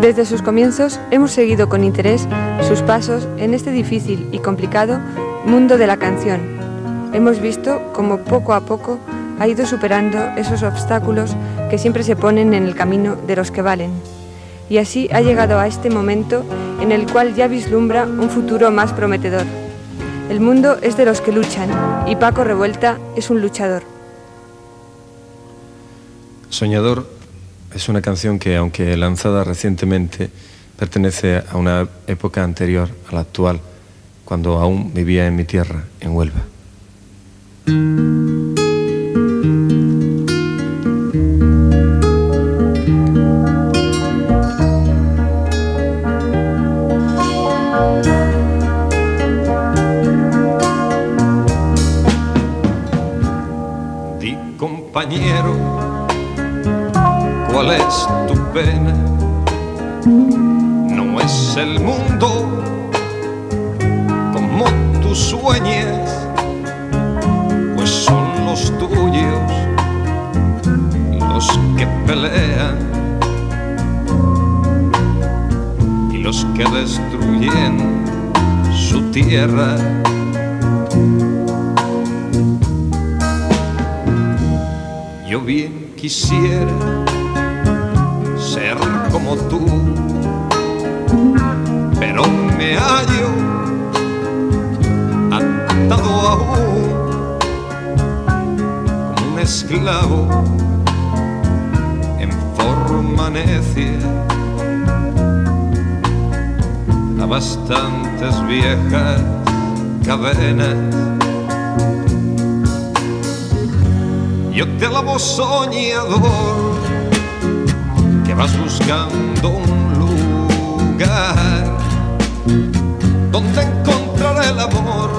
Desde sus comienzos hemos seguido con interés sus pasos en este difícil y complicado mundo de la canción. Hemos visto cómo poco a poco ha ido superando esos obstáculos que siempre se ponen en el camino de los que valen. Y así ha llegado a este momento en el cual ya vislumbra un futuro más prometedor. El mundo es de los que luchan y Paco Revuelta es un luchador. Soñador es una canción que, aunque lanzada recientemente, pertenece a una época anterior a la actual, cuando aún vivía en mi tierra, en Huelva. Di compañero, ¿cuál es tu pena? No es el mundo como tú sueñas, pues son los tuyos los que pelean y los que destruyen su tierra. Yo bien quisiera ser como tú, pero me hallo atado aún como un esclavo en forma necia a bastantes viejas cadenas. Yo te alabo soñador, vas buscando un lugar donde encontrar el amor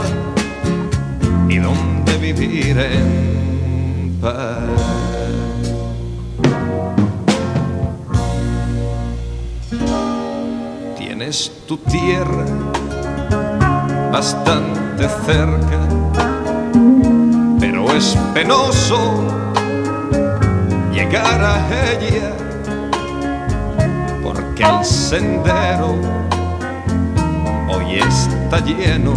y donde vivir en paz. Tienes tu tierra bastante cerca pero es penoso llegar a ella porque el sendero hoy está lleno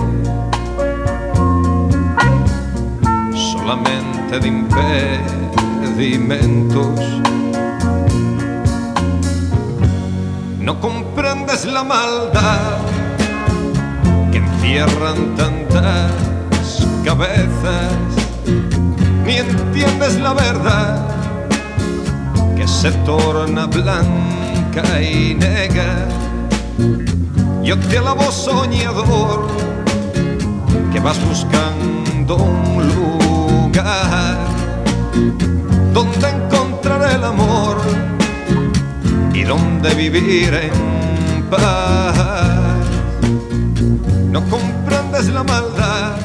solamente de impedimentos. No comprendes la maldad que encierran tantas cabezas ni entiendes la verdad que se torna blanca y negra. Yo te alabo soñador que vas buscando un lugar donde encontrar el amor y donde vivir en paz. No comprendes la maldad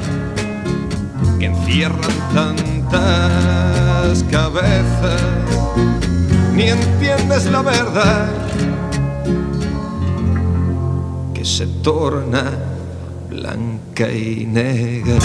que encierran tantas cabezas, ni entiendes la verdad que se torna blanca y negra.